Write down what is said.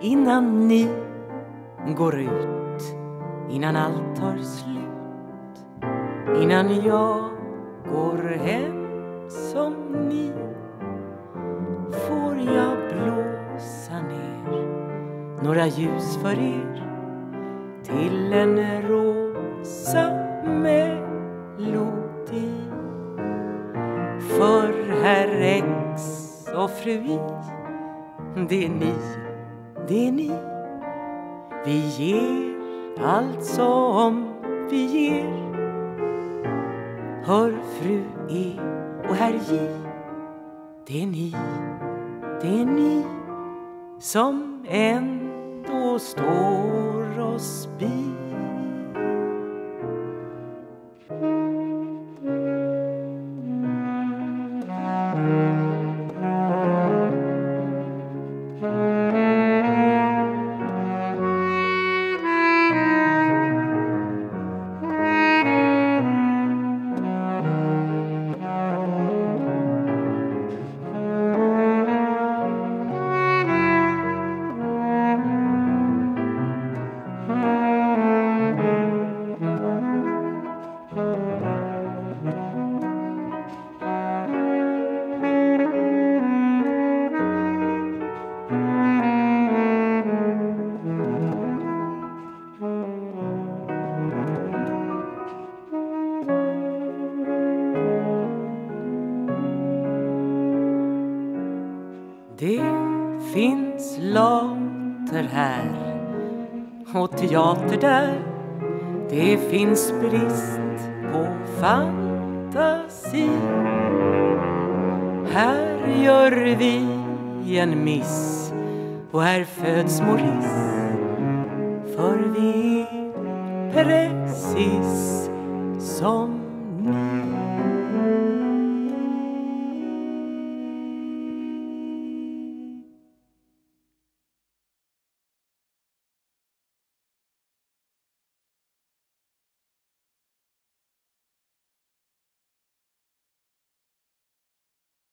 innan ni går ut, innan allt tar slut, innan jag går hem som ni får jag blåsa ner några ljus för er till en rosa melodi. För herr X och fru I det är ni, det är ni. Vi ger allt som vi ger. Hör fru E och herr J. Det är ni, det är ni som ändå står oss bi. Det finns later här och teater där. Det finns brist på fantasi. Här gör vi en miss och här föds Maurice. För vi är precis som